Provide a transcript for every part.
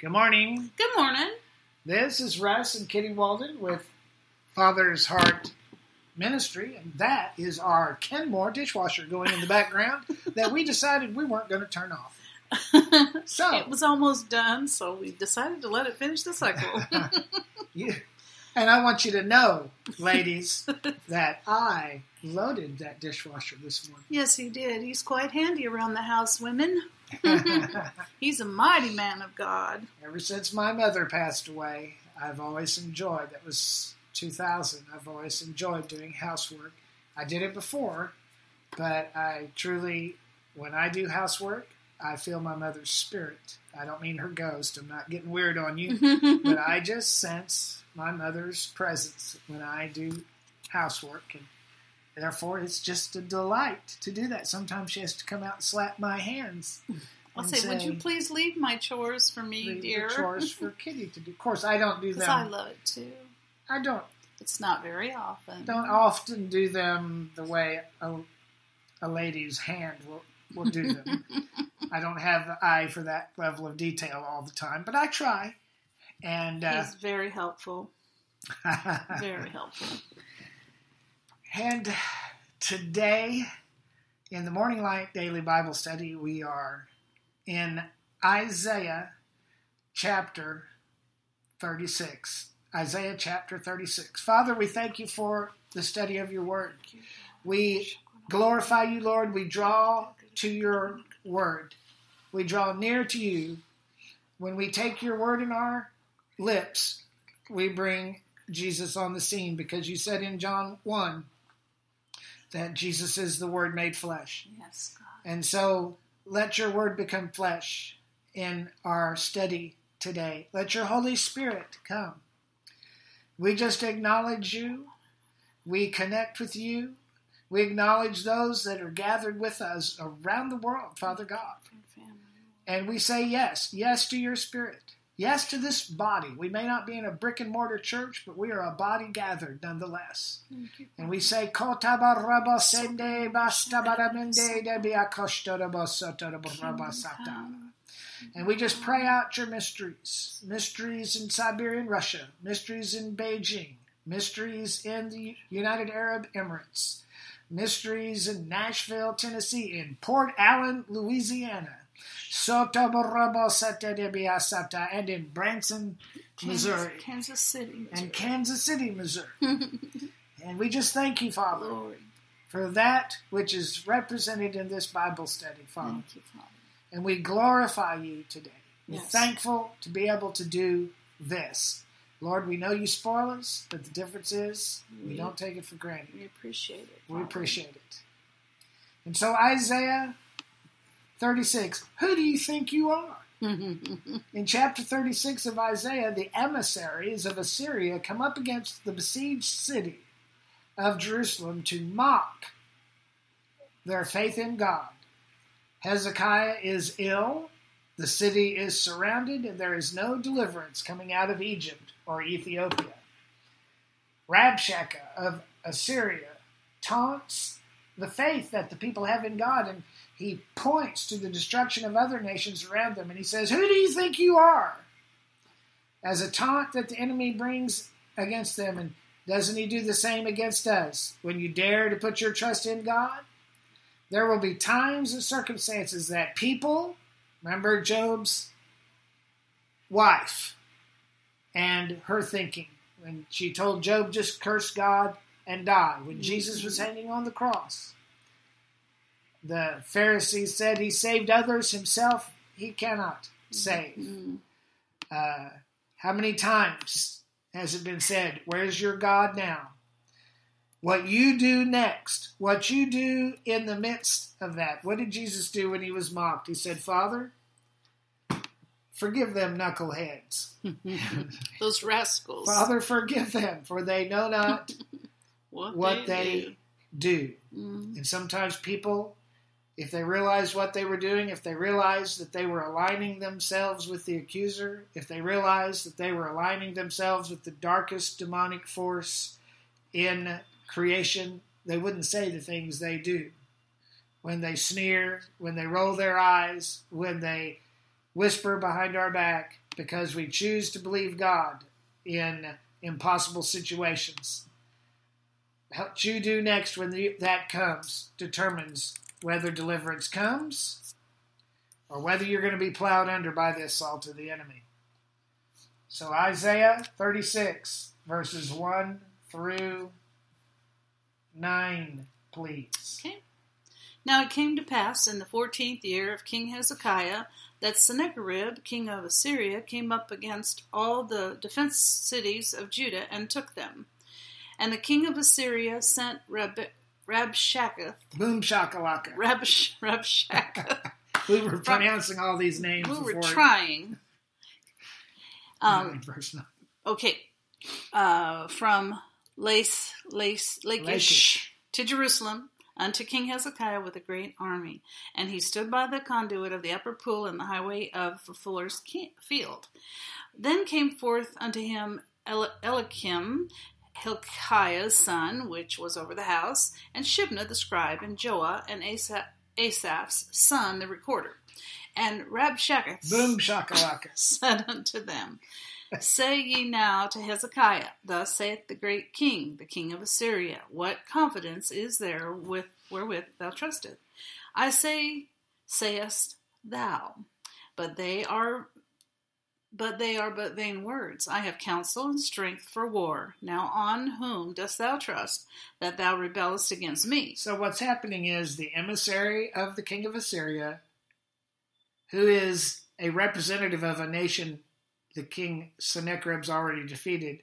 Good morning. Good morning. This is Russ and Kitty Walden with Father's Heart Ministry, and that is our Kenmore dishwasher going in the background that we decided we weren't going to turn off. So, It was almost done, so we decided to let it finish the cycle. you, and I want you to know, ladies, that I loaded that dishwasher this morning. yes, he did. He's quite handy around the house, women. He's a mighty man of God. Ever since my mother passed away, I've always enjoyed. That was 2000. I've always enjoyed doing housework. I did it before, but I truly, when I do housework, I feel my mother's spirit. I don't mean her ghost. I'm not getting weird on you, but I just sense my mother's presence when I do housework, and therefore it's just a delight to do that. Sometimes she has to come out and slap my hands. I'll and say, would you please leave my chores for me, dear? chores for Kitty to do. Of course, I don't do them. I love it too. I don't It's not very often. don't often do them the way a, a lady's hand will, will do them. I don't have the eye for that level of detail all the time, but I try. And uh, He's very helpful. Very helpful. And today in the Morning Light Daily Bible Study, we are in Isaiah chapter 36. Isaiah chapter 36. Father, we thank you for the study of your word. We glorify you, Lord. We draw to your word. We draw near to you. When we take your word in our lips, we bring Jesus on the scene because you said in John 1 that Jesus is the word made flesh. Yes, God. And so let your word become flesh in our study today. Let your Holy Spirit come. We just acknowledge you. We connect with you. We acknowledge those that are gathered with us around the world, Father God. And we say yes, yes to your spirit, yes to this body. We may not be in a brick and mortar church, but we are a body gathered nonetheless. And we say, "Kotabarabasende bastabaramende debiakoshtorabasotarabarabasata." And we just pray out your mysteries. Mysteries in Siberian Russia, mysteries in Beijing, mysteries in the United Arab Emirates, mysteries in Nashville, Tennessee, in Port Allen, Louisiana, Sotobarabasata debiasata, and in Branson, Missouri, Kansas City. and Kansas City, Missouri. And we just thank you, Father, Lord. for that which is represented in this Bible study, Father. Thank you, Father. And we glorify you today. We're thankful to be able to do this. Lord, we know you spoil us, but the difference is we We- don't take it for granted. We appreciate it. We appreciate it. And so, Isaiah 36, who do you think you are? In chapter 36 of Isaiah, the emissaries of Assyria come up against the besieged city of Jerusalem to mock their faith in God. Hezekiah is ill, the city is surrounded, and there is no deliverance coming out of Egypt or Ethiopia. Rabshakeh of Assyria taunts the faith that the people have in God, and he points to the destruction of other nations around them, and he says, Who do you think you are? As a taunt that the enemy brings against them, and doesn't he do the same against us? When you dare to put your trust in God, there will be times and circumstances that people, remember Job's wife and her thinking, when she told Job, just curse God and die, when Jesus was hanging on the cross. The Pharisees said he saved others, himself he cannot save. Mm. Uh, how many times has it been said, Where's your God now? What you do next, what you do in the midst of that. What did Jesus do when he was mocked? He said, Father, forgive them knuckleheads. Those rascals. Father, forgive them, for they know not what, what they do. do. Mm. And sometimes people, if they realized what they were doing, if they realized that they were aligning themselves with the accuser, if they realized that they were aligning themselves with the darkest demonic force in creation, they wouldn't say the things they do. When they sneer, when they roll their eyes, when they whisper behind our back because we choose to believe God in impossible situations. What you do next when that comes determines whether deliverance comes or whether you're going to be plowed under by the assault of the enemy. So, Isaiah 36, verses 1 through 9, please. Okay. Now it came to pass in the fourteenth year of King Hezekiah that Sennacherib, king of Assyria, came up against all the defense cities of Judah and took them. And the king of Assyria sent Rab- Rabshakeh. Boom shakalaka. Rab- Rabshakeh. we were pronouncing all these names we were trying. Um, okay. Uh, from Lace, Lace, Lachish. to Jerusalem unto King Hezekiah with a great army. And he stood by the conduit of the upper pool in the highway of the fuller's field. Then came forth unto him El- Eliakim, Hilkiah's son, which was over the house, and Shibna the scribe, and Joah, and Asaph, Asaph's son, the recorder. And Rabshakeh Boom shakalaka. said unto them, Say ye now to Hezekiah, Thus saith the great king, the king of Assyria, What confidence is there with wherewith thou trustest? I say, sayest thou, but they are but they are but vain words. I have counsel and strength for war. Now on whom dost thou trust that thou rebellest against me? So what's happening is the emissary of the king of Assyria, who is a representative of a nation the king Sennacherib's already defeated,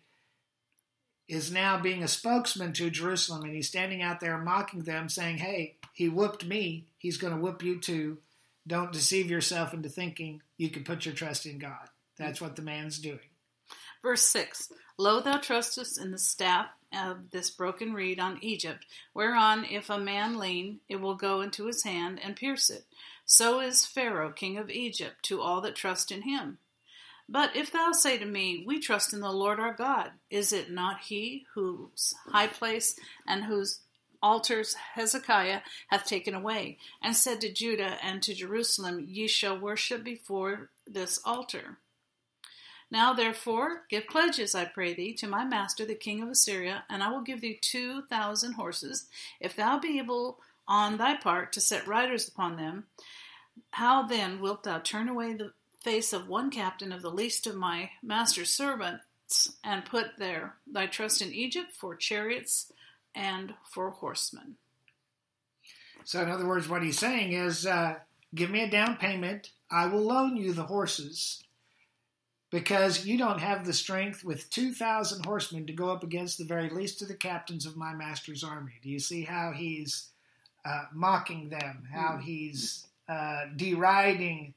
is now being a spokesman to Jerusalem, and he's standing out there mocking them, saying, "Hey, he whooped me. He's going to whoop you too. Don't deceive yourself into thinking you can put your trust in God." That's what the man's doing. Verse 6 Lo, thou trustest in the staff of this broken reed on Egypt, whereon if a man lean, it will go into his hand and pierce it. So is Pharaoh, king of Egypt, to all that trust in him. But if thou say to me, We trust in the Lord our God, is it not he whose high place and whose altars Hezekiah hath taken away, and said to Judah and to Jerusalem, Ye shall worship before this altar? Now, therefore, give pledges, I pray thee, to my master the king of Assyria, and I will give thee two thousand horses, if thou be able on thy part to set riders upon them. How then wilt thou turn away the face of one captain of the least of my master's servants, and put there thy trust in Egypt for chariots and for horsemen? So, in other words, what he's saying is, uh, give me a down payment. I will loan you the horses because you don't have the strength with 2,000 horsemen to go up against the very least of the captains of my master's army. Do you see how he's uh, mocking them, how he's uh, deriding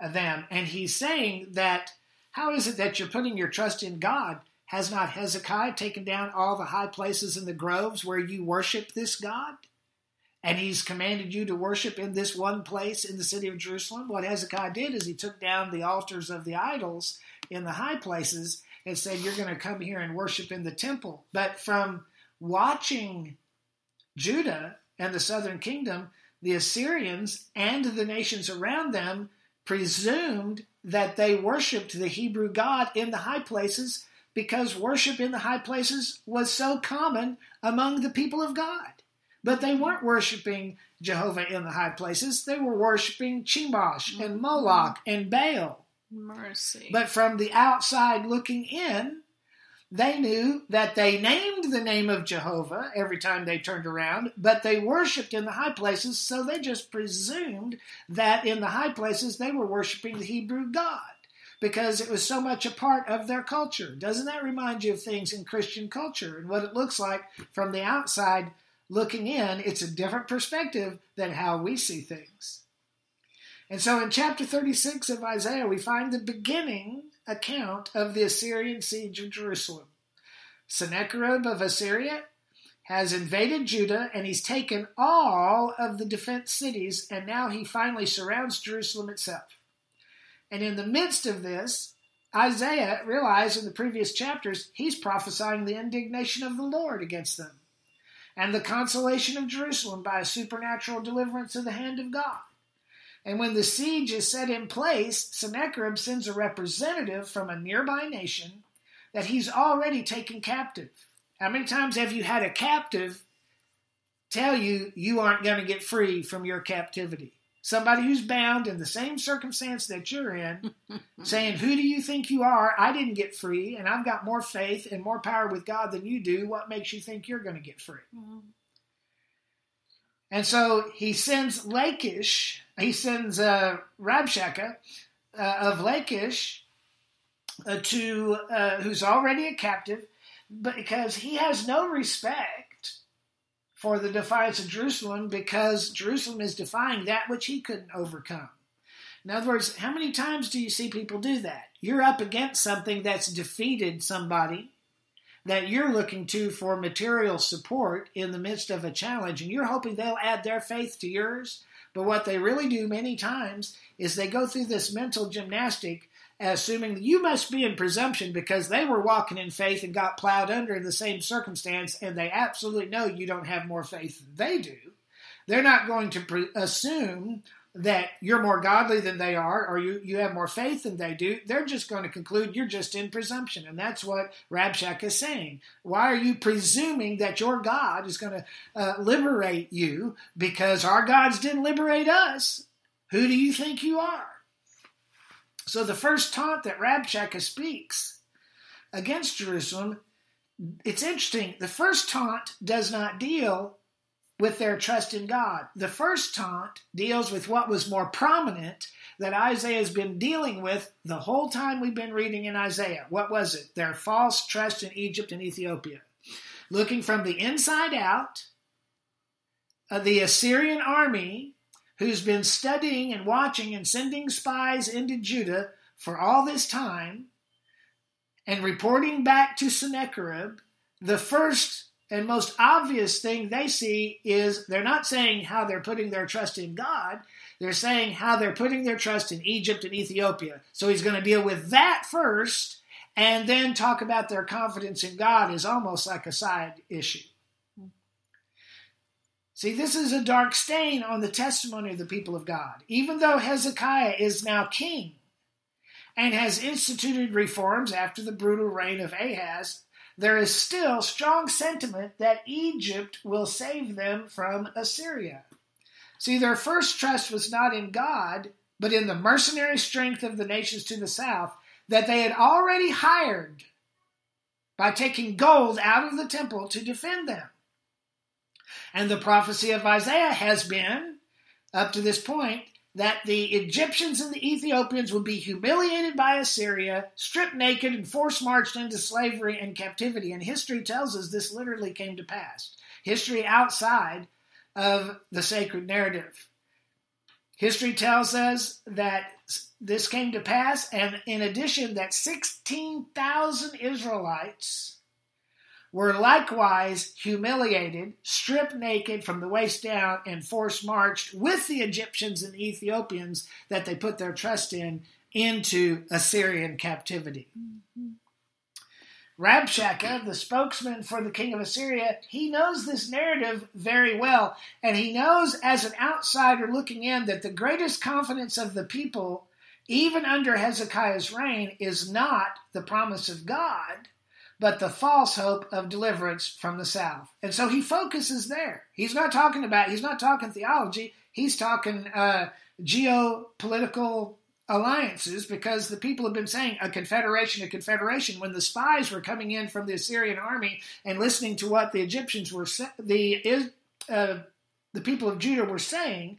them? And he's saying that how is it that you're putting your trust in God? Has not Hezekiah taken down all the high places in the groves where you worship this God? And he's commanded you to worship in this one place in the city of Jerusalem. What Hezekiah did is he took down the altars of the idols in the high places and said, You're going to come here and worship in the temple. But from watching Judah and the southern kingdom, the Assyrians and the nations around them presumed that they worshiped the Hebrew God in the high places because worship in the high places was so common among the people of God. But they weren't worshiping Jehovah in the high places. They were worshiping Chemosh and mm-hmm. Moloch and Baal. Mercy. But from the outside looking in, they knew that they named the name of Jehovah every time they turned around, but they worshiped in the high places, so they just presumed that in the high places they were worshiping the Hebrew God because it was so much a part of their culture. Doesn't that remind you of things in Christian culture and what it looks like from the outside looking in? It's a different perspective than how we see things. And so in chapter 36 of Isaiah, we find the beginning account of the Assyrian siege of Jerusalem. Sennacherib of Assyria has invaded Judah and he's taken all of the defense cities, and now he finally surrounds Jerusalem itself. And in the midst of this, Isaiah realized in the previous chapters he's prophesying the indignation of the Lord against them and the consolation of Jerusalem by a supernatural deliverance of the hand of God. And when the siege is set in place, Sennacherib sends a representative from a nearby nation that he's already taken captive. How many times have you had a captive tell you you aren't going to get free from your captivity? Somebody who's bound in the same circumstance that you're in, saying, Who do you think you are? I didn't get free, and I've got more faith and more power with God than you do. What makes you think you're going to get free? Mm-hmm. And so he sends Lachish, he sends uh, Rabshakeh uh, of Lachish uh, to, uh, who's already a captive, but because he has no respect for the defiance of Jerusalem because Jerusalem is defying that which he couldn't overcome. In other words, how many times do you see people do that? You're up against something that's defeated somebody that you're looking to for material support in the midst of a challenge, and you're hoping they'll add their faith to yours. But what they really do many times is they go through this mental gymnastic, assuming you must be in presumption because they were walking in faith and got plowed under in the same circumstance, and they absolutely know you don't have more faith than they do. They're not going to pre- assume that you're more godly than they are or you, you have more faith than they do, they're just going to conclude you're just in presumption. And that's what Rabshakeh is saying. Why are you presuming that your God is going to uh, liberate you because our gods didn't liberate us? Who do you think you are? So the first taunt that Rabshakeh speaks against Jerusalem, it's interesting. The first taunt does not deal with their trust in God. The first taunt deals with what was more prominent that Isaiah has been dealing with the whole time we've been reading in Isaiah. What was it? Their false trust in Egypt and Ethiopia. Looking from the inside out, uh, the Assyrian army, who's been studying and watching and sending spies into Judah for all this time, and reporting back to Sennacherib, the first and most obvious thing they see is they're not saying how they're putting their trust in God. They're saying how they're putting their trust in Egypt and Ethiopia. So he's going to deal with that first and then talk about their confidence in God is almost like a side issue. See, this is a dark stain on the testimony of the people of God. Even though Hezekiah is now king and has instituted reforms after the brutal reign of Ahaz, there is still strong sentiment that Egypt will save them from Assyria. See, their first trust was not in God, but in the mercenary strength of the nations to the south that they had already hired by taking gold out of the temple to defend them. And the prophecy of Isaiah has been, up to this point, that the Egyptians and the Ethiopians would be humiliated by Assyria, stripped naked, and forced marched into slavery and captivity. And history tells us this literally came to pass. History outside of the sacred narrative. History tells us that this came to pass, and in addition, that 16,000 Israelites were likewise humiliated, stripped naked from the waist down, and forced marched with the Egyptians and Ethiopians that they put their trust in into Assyrian captivity. Mm-hmm. Rabshakeh, the spokesman for the king of Assyria, he knows this narrative very well, and he knows as an outsider looking in that the greatest confidence of the people, even under Hezekiah's reign, is not the promise of God, but the false hope of deliverance from the south. And so he focuses there. He's not talking about, he's not talking theology, he's talking uh, geopolitical alliances because the people have been saying a confederation, a confederation. When the spies were coming in from the Assyrian army and listening to what the Egyptians were, the uh, the people of Judah were saying,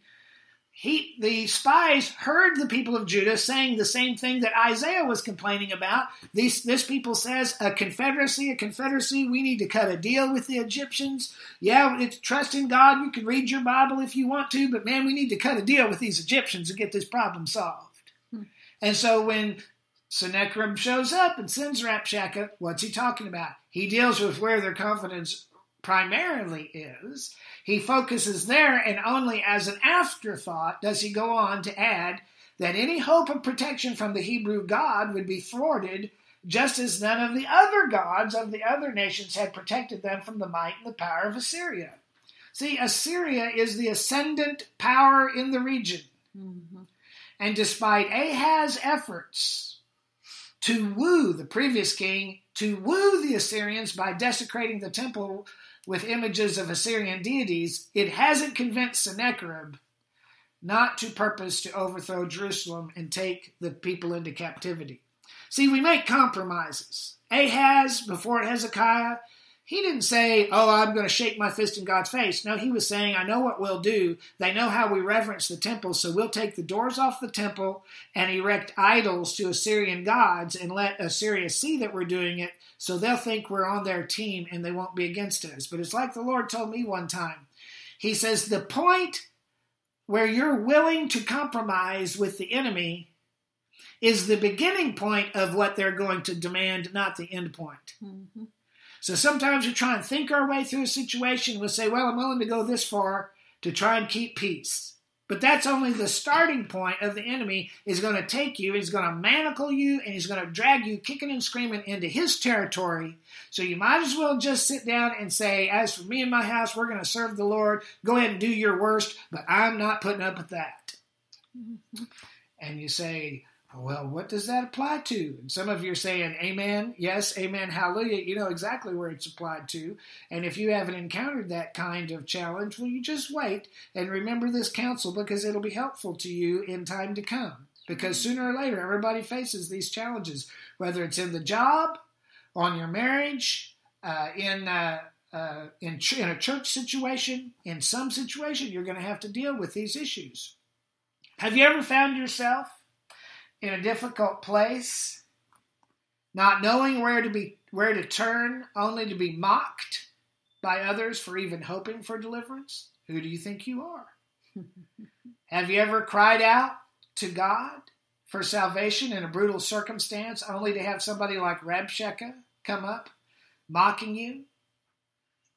he the spies heard the people of Judah saying the same thing that Isaiah was complaining about. This this people says a confederacy, a confederacy. We need to cut a deal with the Egyptians. Yeah, it's trust in God. You can read your Bible if you want to, but man, we need to cut a deal with these Egyptians to get this problem solved. Hmm. And so when Sennacherib shows up and sends Rabshakeh, what's he talking about? He deals with where their confidence primarily is. He focuses there, and only as an afterthought does he go on to add that any hope of protection from the Hebrew God would be thwarted, just as none of the other gods of the other nations had protected them from the might and the power of Assyria. See, Assyria is the ascendant power in the region. Mm-hmm. And despite Ahaz's efforts to woo the previous king, to woo the Assyrians by desecrating the temple with images of Assyrian deities, it hasn't convinced Sennacherib not to purpose to overthrow Jerusalem and take the people into captivity. See, we make compromises. Ahaz, before Hezekiah, he didn't say, Oh, I'm going to shake my fist in God's face. No, he was saying, I know what we'll do. They know how we reverence the temple, so we'll take the doors off the temple and erect idols to Assyrian gods and let Assyria see that we're doing it, so they'll think we're on their team and they won't be against us. But it's like the Lord told me one time. He says, The point where you're willing to compromise with the enemy is the beginning point of what they're going to demand, not the end point. Mm-hmm. So sometimes we try and think our way through a situation. We'll say, well, I'm willing to go this far to try and keep peace. But that's only the starting point of the enemy is going to take you, he's going to manacle you, and he's going to drag you kicking and screaming into his territory. So you might as well just sit down and say, as for me and my house, we're going to serve the Lord. Go ahead and do your worst, but I'm not putting up with that. Mm-hmm. And you say, well, what does that apply to? And some of you are saying, Amen, yes, Amen, hallelujah. You know exactly where it's applied to. And if you haven't encountered that kind of challenge, well, you just wait and remember this counsel because it'll be helpful to you in time to come. Because sooner or later, everybody faces these challenges, whether it's in the job, on your marriage, uh, in uh, uh, in, ch- in a church situation, in some situation, you're going to have to deal with these issues. Have you ever found yourself in a difficult place, not knowing where to be where to turn, only to be mocked by others for even hoping for deliverance? Who do you think you are? Have you ever cried out to God for salvation in a brutal circumstance only to have somebody like Rabshakeh come up mocking you?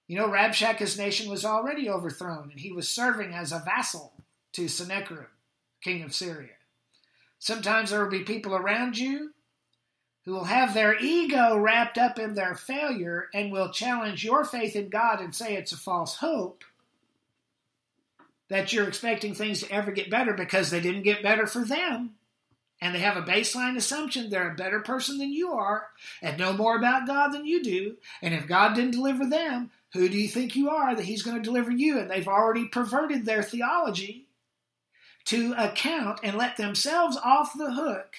You know, Rabshakeh's nation was already overthrown, and he was serving as a vassal to Sennacherib, king of Syria. Sometimes there will be people around you who will have their ego wrapped up in their failure and will challenge your faith in God and say it's a false hope that you're expecting things to ever get better because they didn't get better for them. And they have a baseline assumption they're a better person than you are and know more about God than you do. And if God didn't deliver them, who do you think you are that He's going to deliver you? And they've already perverted their theology to account and let themselves off the hook,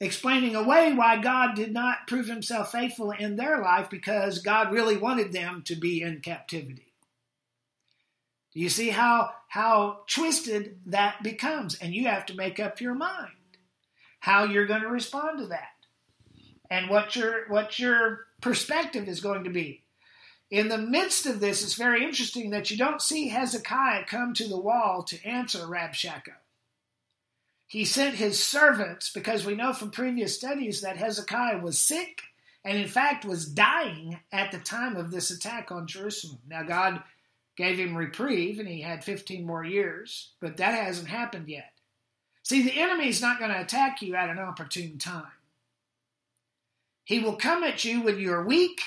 explaining away why God did not prove himself faithful in their life because God really wanted them to be in captivity. Do you see how, how twisted that becomes? And you have to make up your mind how you're going to respond to that and what your, what your perspective is going to be. In the midst of this, it's very interesting that you don't see Hezekiah come to the wall to answer Rabshakeh. He sent his servants because we know from previous studies that Hezekiah was sick and, in fact, was dying at the time of this attack on Jerusalem. Now, God gave him reprieve and he had 15 more years, but that hasn't happened yet. See, the enemy is not going to attack you at an opportune time. He will come at you when you're weak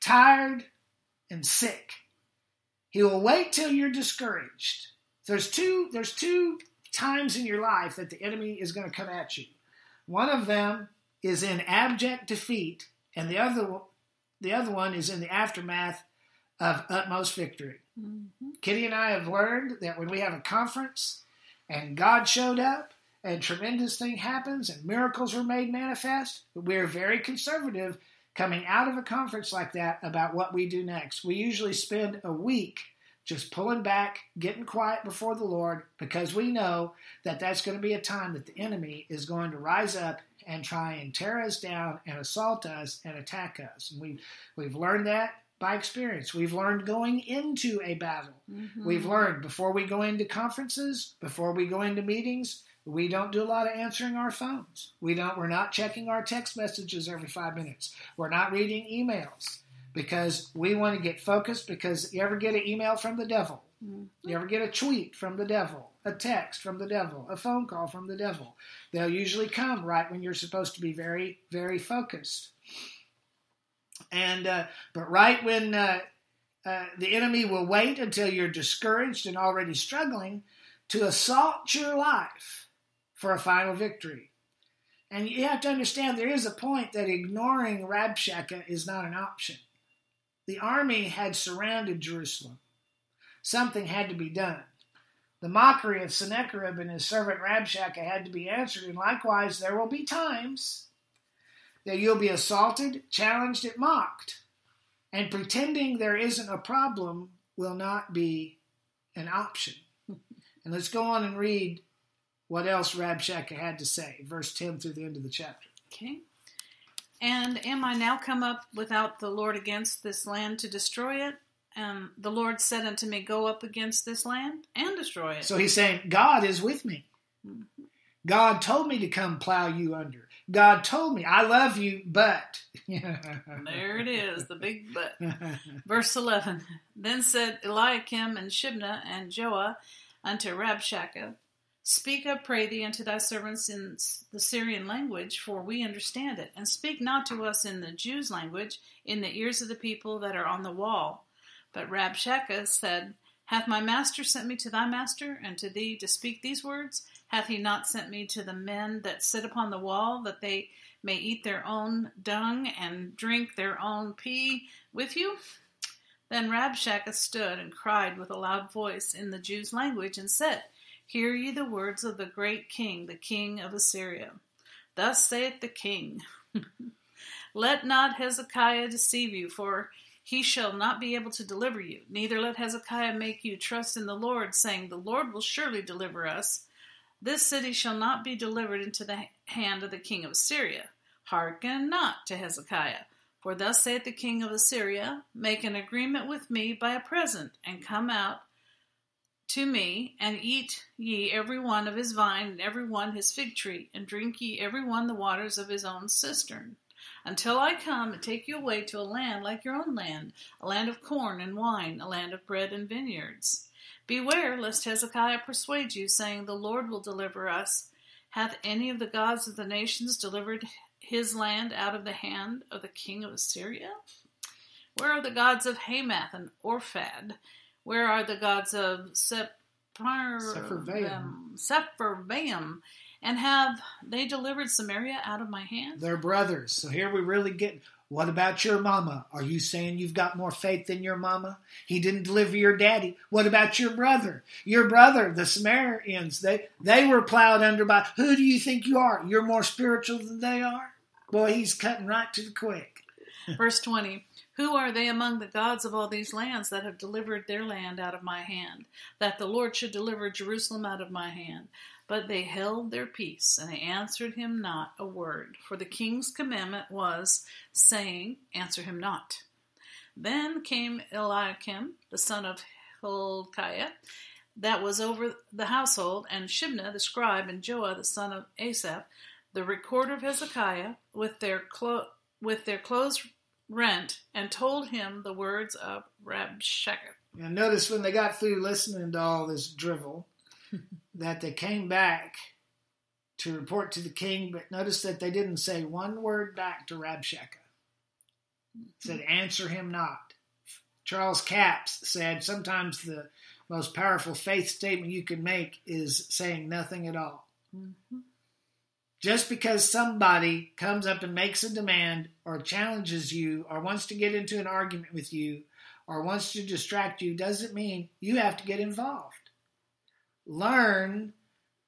tired, and sick. He will wait till you're discouraged. There's two, there's two times in your life that the enemy is going to come at you. One of them is in abject defeat, and the other, the other one is in the aftermath of utmost victory. Mm-hmm. Kitty and I have learned that when we have a conference and God showed up and tremendous thing happens and miracles are made manifest, we're very conservative coming out of a conference like that about what we do next. We usually spend a week just pulling back, getting quiet before the Lord, because we know that that's going to be a time that the enemy is going to rise up and try and tear us down and assault us and attack us. And we've, we've learned that by experience. We've learned going into a battle. Mm-hmm. We've learned before we go into conferences, before we go into meetings, we don't do a lot of answering our phones. We don't we're not checking our text messages every 5 minutes. We're not reading emails because we want to get focused because you ever get an email from the devil? Mm-hmm. You ever get a tweet from the devil, a text from the devil, a phone call from the devil? They'll usually come right when you're supposed to be very, very focused. And uh, but right when uh, uh, the enemy will wait until you're discouraged and already struggling to assault your life for a final victory. And you have to understand there is a point that ignoring Rabshakeh is not an option. The army had surrounded Jerusalem. Something had to be done. The mockery of Sennacherib and his servant Rabshakeh had to be answered, and likewise there will be times that you'll be assaulted, challenged, and mocked. And pretending there isn't a problem will not be an option. and let's go on and read what else Rabshakeh had to say, verse 10 through the end of the chapter. Okay. And am I now come up without the Lord against this land to destroy it? And the Lord said unto me, Go up against this land and destroy it. So he's saying, God is with me. Mm-hmm. God told me to come plow you under. God told me, I love you, but. there it is, the big but. Verse 11 Then said Eliakim and Shebna and Joah unto Rabshakeh, Speak, I pray thee, unto thy servants in the Syrian language, for we understand it, and speak not to us in the Jews' language, in the ears of the people that are on the wall. But Rabshakeh said, Hath my master sent me to thy master, and to thee to speak these words? Hath he not sent me to the men that sit upon the wall, that they may eat their own dung and drink their own pee with you? Then Rabshakeh stood and cried with a loud voice in the Jews' language, and said, Hear ye the words of the great king, the king of Assyria. Thus saith the king Let not Hezekiah deceive you, for he shall not be able to deliver you. Neither let Hezekiah make you trust in the Lord, saying, The Lord will surely deliver us. This city shall not be delivered into the hand of the king of Assyria. Hearken not to Hezekiah. For thus saith the king of Assyria Make an agreement with me by a present, and come out to me, and eat ye every one of his vine, and every one his fig tree, and drink ye every one the waters of his own cistern, until I come and take you away to a land like your own land, a land of corn and wine, a land of bread and vineyards. Beware lest Hezekiah persuade you, saying, The Lord will deliver us. Hath any of the gods of the nations delivered his land out of the hand of the king of Assyria? Where are the gods of Hamath and Arpad? Where are the gods of Sepharvaim? Um, Sepharvaim? And have they delivered Samaria out of my hand? They're brothers. So here we really get what about your mama? Are you saying you've got more faith than your mama? He didn't deliver your daddy. What about your brother? Your brother, the Samaritans, they, they were plowed under by, who do you think you are? You're more spiritual than they are? Boy, he's cutting right to the quick. Verse 20 Who are they among the gods of all these lands that have delivered their land out of my hand? That the Lord should deliver Jerusalem out of my hand. But they held their peace, and they answered him not a word. For the king's commandment was, saying, Answer him not. Then came Eliakim, the son of Hilkiah, that was over the household, and Shibna the scribe, and Joah the son of Asaph, the recorder of Hezekiah, with their, clo- with their clothes rent, and told him the words of Rabshakeh. And notice when they got through listening to all this drivel, that they came back to report to the king, but notice that they didn't say one word back to Rabshakeh. Said, answer him not. Charles Capps said sometimes the most powerful faith statement you can make is saying nothing at all. Mm-hmm. Just because somebody comes up and makes a demand or challenges you or wants to get into an argument with you or wants to distract you doesn't mean you have to get involved. Learn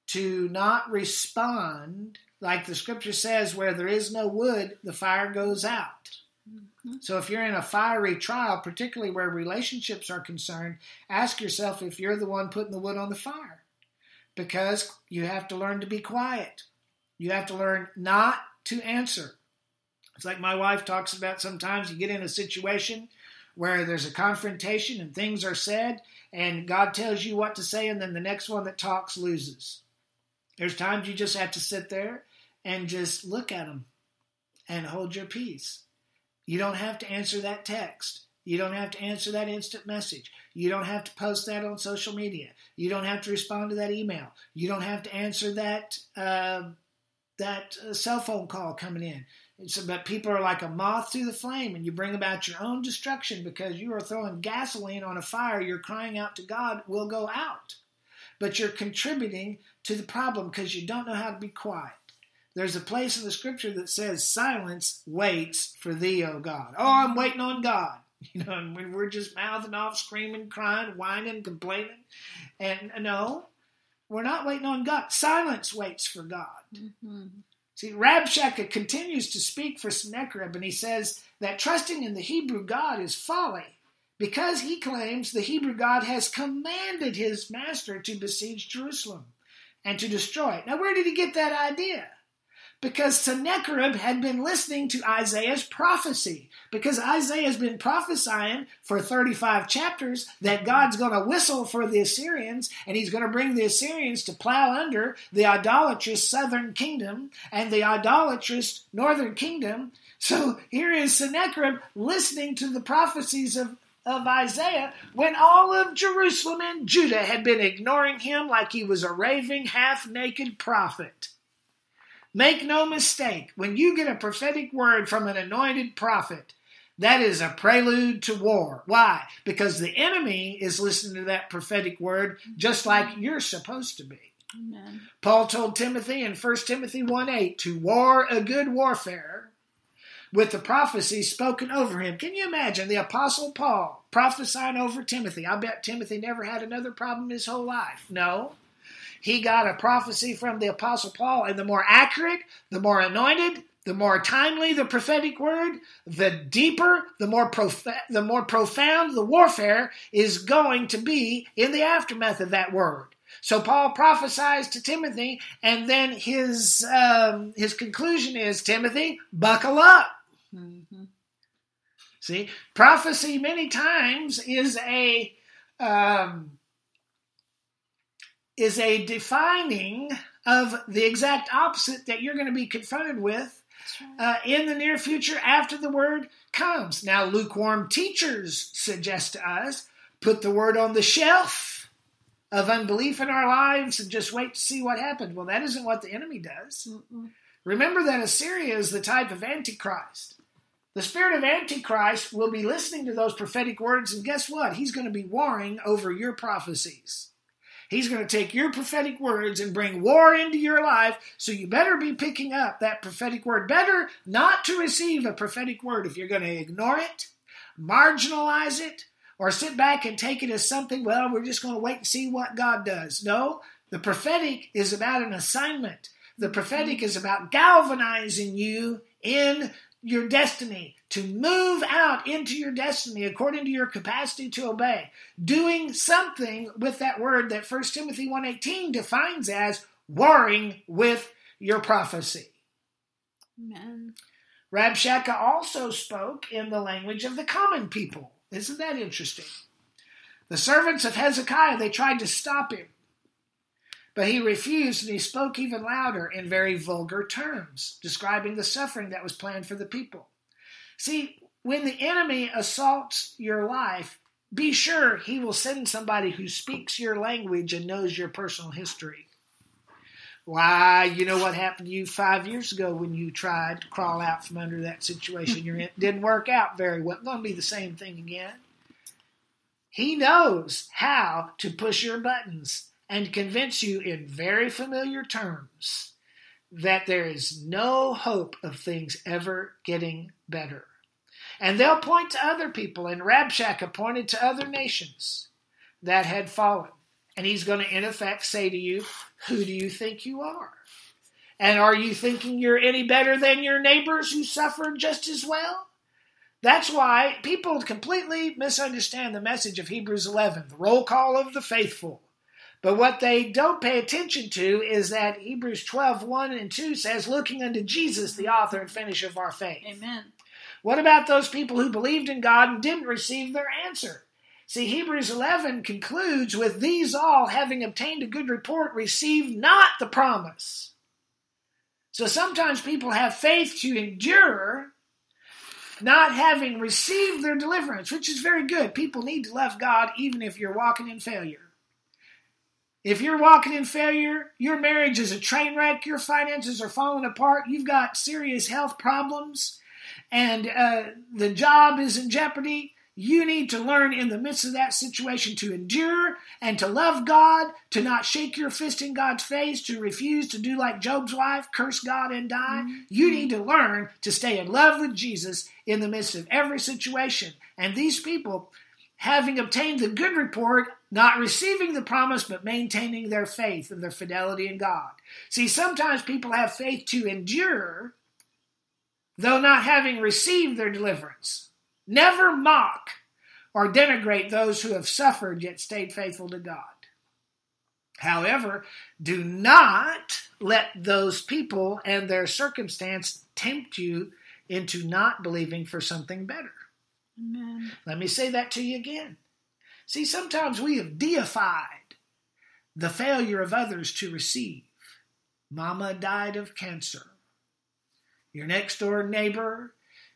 to not respond like the scripture says where there is no wood the fire goes out. Mm-hmm. so if you're in a fiery trial particularly where relationships are concerned ask yourself if you're the one putting the wood on the fire because you have to learn to be quiet you have to learn not to answer it's like my wife talks about sometimes you get in a situation where there's a confrontation and things are said and God tells you what to say, and then the next one that talks loses. There's times you just have to sit there and just look at them and hold your peace. You don't have to answer that text. You don't have to answer that instant message. You don't have to post that on social media. You don't have to respond to that email. You don't have to answer that uh, that uh, cell phone call coming in. So, but people are like a moth to the flame, and you bring about your own destruction because you are throwing gasoline on a fire. You're crying out to God, will go out but you're contributing to the problem because you don't know how to be quiet. There's a place in the scripture that says, Silence waits for thee, O God. Oh, I'm waiting on God. You know, and we're just mouthing off, screaming, crying, whining, complaining. And no, we're not waiting on God. Silence waits for God. Mm-hmm. See, Rabshakeh continues to speak for Sennacherib, and he says that trusting in the Hebrew God is folly because he claims the Hebrew God has commanded his master to besiege Jerusalem and to destroy it. Now, where did he get that idea? Because Sennacherib had been listening to Isaiah's prophecy. Because Isaiah has been prophesying for 35 chapters that God's going to whistle for the Assyrians and he's going to bring the Assyrians to plow under the idolatrous southern kingdom and the idolatrous northern kingdom. So here is Sennacherib listening to the prophecies of of Isaiah when all of Jerusalem and Judah had been ignoring him like he was a raving, half naked prophet. Make no mistake, when you get a prophetic word from an anointed prophet, that is a prelude to war. Why? Because the enemy is listening to that prophetic word just like mm-hmm. you're supposed to be. Amen. Paul told Timothy in 1 Timothy 1 8 to war a good warfare with the prophecy spoken over him. Can you imagine the Apostle Paul prophesying over Timothy? I bet Timothy never had another problem his whole life. No he got a prophecy from the Apostle Paul, and the more accurate, the more anointed, the more timely the prophetic word, the deeper, the more prof- the more profound the warfare is going to be in the aftermath of that word. So Paul prophesies to Timothy, and then his um, his conclusion is Timothy, buckle up. Mm-hmm. See, prophecy many times is a um, is a defining of the exact opposite that you're going to be confronted with uh, in the near future after the word comes. Now, lukewarm teachers suggest to us put the word on the shelf of unbelief in our lives and just wait to see what happens. Well, that isn't what the enemy does. Mm-mm. Remember that Assyria is the type of Antichrist. The spirit of Antichrist will be listening to those prophetic words, and guess what? He's going to be warring over your prophecies. He's going to take your prophetic words and bring war into your life. So you better be picking up that prophetic word. Better not to receive a prophetic word if you're going to ignore it, marginalize it, or sit back and take it as something, well, we're just going to wait and see what God does. No, the prophetic is about an assignment. The prophetic is about galvanizing you in your destiny, to move out into your destiny according to your capacity to obey, doing something with that word that 1 Timothy 1:18 defines as warring with your prophecy. Amen. Rabshakeh also spoke in the language of the common people. Isn't that interesting? The servants of Hezekiah, they tried to stop him. But he refused and he spoke even louder in very vulgar terms, describing the suffering that was planned for the people. See, when the enemy assaults your life, be sure he will send somebody who speaks your language and knows your personal history. Why, you know what happened to you five years ago when you tried to crawl out from under that situation you're in? Didn't work out very well. It's going to be the same thing again. He knows how to push your buttons and convince you in very familiar terms that there is no hope of things ever getting better. And they'll point to other people, and Rabshakeh pointed to other nations that had fallen. And he's going to, in effect, say to you, Who do you think you are? And are you thinking you're any better than your neighbors who suffered just as well? That's why people completely misunderstand the message of Hebrews 11, the roll call of the faithful. But what they don't pay attention to is that Hebrews 12, 1 and 2 says, looking unto Jesus, the author and finisher of our faith. Amen. What about those people who believed in God and didn't receive their answer? See, Hebrews 11 concludes with these all, having obtained a good report, received not the promise. So sometimes people have faith to endure, not having received their deliverance, which is very good. People need to love God even if you're walking in failure. If you're walking in failure, your marriage is a train wreck, your finances are falling apart, you've got serious health problems, and uh, the job is in jeopardy, You need to learn in the midst of that situation to endure and to love God, to not shake your fist in God's face, to refuse to do like Job's wife, curse God and die. Mm-hmm. You need to learn to stay in love with Jesus in the midst of every situation. And these people, having obtained the good report, not receiving the promise, but maintaining their faith and their fidelity in God. See, sometimes people have faith to endure, though not having received their deliverance. Never mock or denigrate those who have suffered yet stayed faithful to God. However, do not let those people and their circumstance tempt you into not believing for something better. Amen. Let me say that to you again. See, sometimes we have deified the failure of others to receive. Mama died of cancer. Your next door neighbor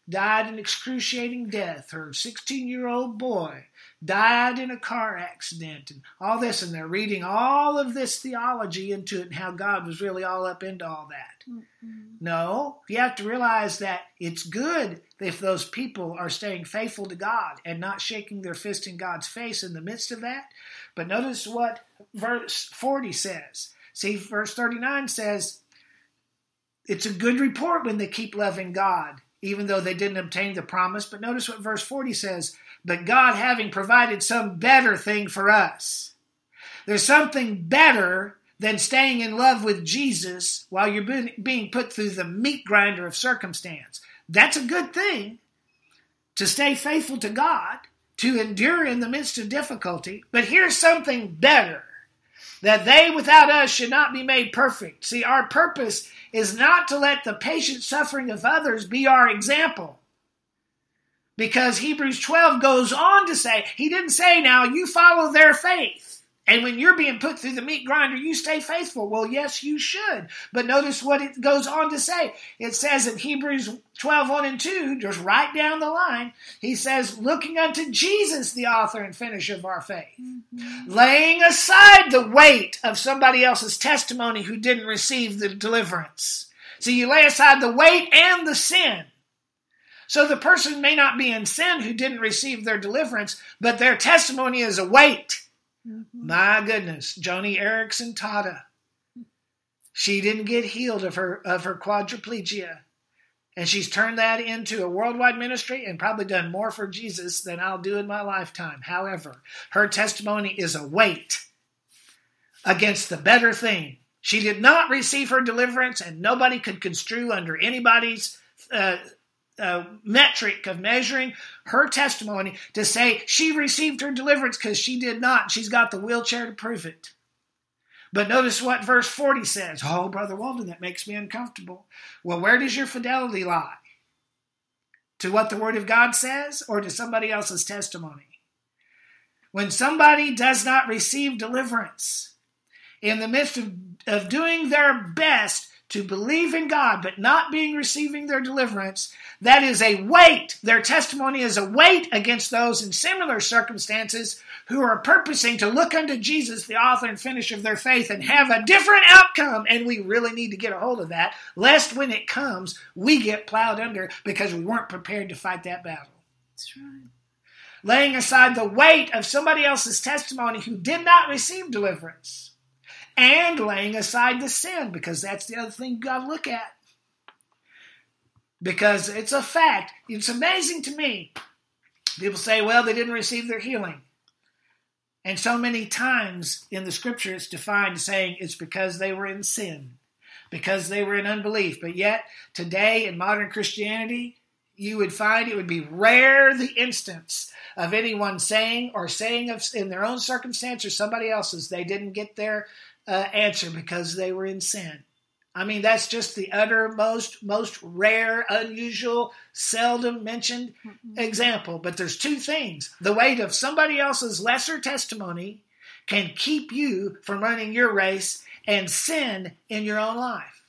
died an excruciating death. Her 16 year old boy died in a car accident, and all this. And they're reading all of this theology into it and how God was really all up into all that. Mm-hmm. No, you have to realize that it's good if those people are staying faithful to God and not shaking their fist in God's face in the midst of that. But notice what verse 40 says. See, verse 39 says, it's a good report when they keep loving God even though they didn't obtain the promise. But notice what verse 40 says But God having provided some better thing for us. There's something better than staying in love with Jesus while you're being put through the meat grinder of circumstance. That's a good thing to stay faithful to God, to endure in the midst of difficulty. But here's something better that they without us should not be made perfect. See, our purpose is not to let the patient suffering of others be our example. Because Hebrews 12 goes on to say, he didn't say, now you follow their faith. And when you're being put through the meat grinder, you stay faithful. Well, yes, you should. But notice what it goes on to say. It says in Hebrews 12, 1 and 2, just right down the line, he says, looking unto Jesus, the author and finisher of our faith, mm-hmm. laying aside the weight of somebody else's testimony who didn't receive the deliverance. So you lay aside the weight and the sin. So the person may not be in sin who didn't receive their deliverance, but their testimony is a weight. Mm-hmm. My goodness, Joni Eareckson Tada. She didn't get healed of her of her quadriplegia. And she's turned that into a worldwide ministry and probably done more for Jesus than I'll do in my lifetime. However, her testimony is a weight against the better thing. She did not receive her deliverance, and nobody could construe under anybody's uh, uh, metric of measuring her testimony to say she received her deliverance because she did not. She's got the wheelchair to prove it. But notice what verse 40 says. Oh, Brother Walden, that makes me uncomfortable. Well, where does your fidelity lie? To what the Word of God says or to somebody else's testimony? When somebody does not receive deliverance, in the midst of, of doing their best to believe in God but not being receiving their deliverance, that is a weight. Their testimony is a weight against those in similar circumstances who are purposing to look unto Jesus, the author and finisher of their faith, and have a different outcome. And we really need to get a hold of that, lest when it comes, we get plowed under because we weren't prepared to fight that battle. That's right. Laying aside the weight of somebody else's testimony who did not receive deliverance and laying aside the sin, because that's the other thing you got to look at. Because it's a fact. It's amazing to me. People say, well, they didn't receive their healing. And so many times in the scripture it's defined saying it's because they were in sin, because they were in unbelief. But yet, today in modern Christianity, you would find it would be rare the instance of anyone saying or saying of, in their own circumstance or somebody else's they didn't get their uh, answer because they were in sin. I mean, that's just the uttermost, most rare, unusual, seldom mentioned mm-hmm. example. But there's two things. The weight of somebody else's lesser testimony can keep you from running your race and sin in your own life.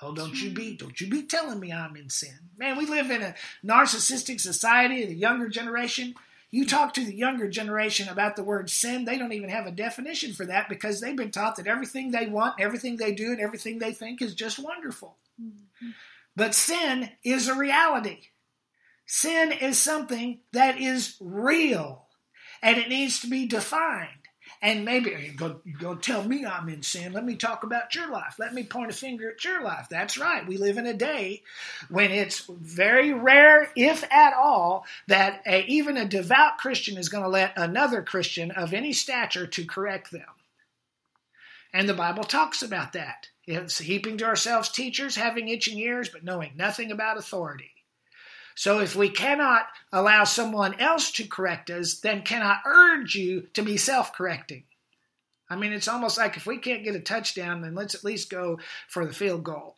Oh, don't you be, don't you be telling me I'm in sin. Man, we live in a narcissistic society, the younger generation. You talk to the younger generation about the word sin, they don't even have a definition for that because they've been taught that everything they want, everything they do, and everything they think is just wonderful. Mm-hmm. But sin is a reality. sin is something that is real and it needs to be defined. And maybe going to tell me I'm in sin. Let me talk about your life. Let me point a finger at your life. That's right. We live in a day when it's very rare, if at all, that a, even a devout Christian is going to let another Christian of any stature to correct them. And the Bible talks about that. It's heaping to ourselves teachers, having itching ears, but knowing nothing about authority. So if we cannot allow someone else to correct us, then can I urge you to be self correcting? I mean, it's almost like if we can't get a touchdown, then let's at least go for the field goal.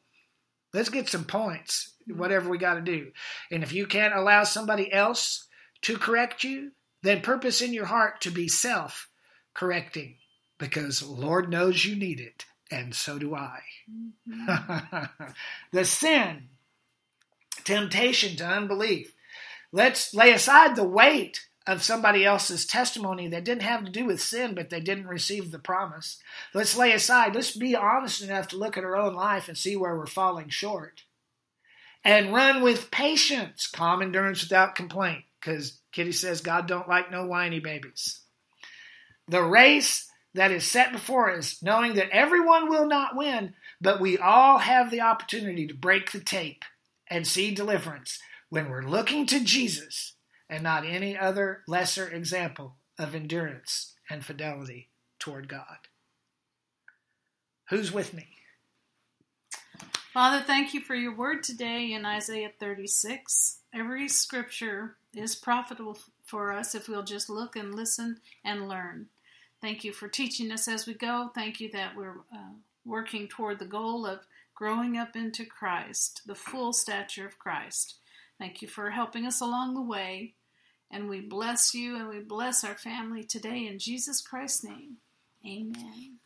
Let's get some points, whatever we got to do. And if you can't allow somebody else to correct you, then purpose in your heart to be self correcting because Lord knows you need it, and so do I. Mm-hmm. the sin temptation to unbelief. Let's lay aside the weight of somebody else's testimony that didn't have to do with sin, but they didn't receive the promise. Let's lay aside, let's be honest enough to look at our own life and see where we're falling short. And run with patience, calm endurance without complaint, because Kitty says God don't like no whiny babies. The race that is set before us, knowing that everyone will not win, but we all have the opportunity to break the tape and see deliverance when we're looking to Jesus and not any other lesser example of endurance and fidelity toward God. Who's with me? Father, thank you for your word today in Isaiah 36. Every scripture is profitable for us if we'll just look and listen and learn. Thank you for teaching us as we go. Thank you that we're uh, working toward the goal of growing up into Christ, the full stature of Christ. Thank you for helping us along the way. And we bless you and we bless our family today in Jesus Christ's name. Amen.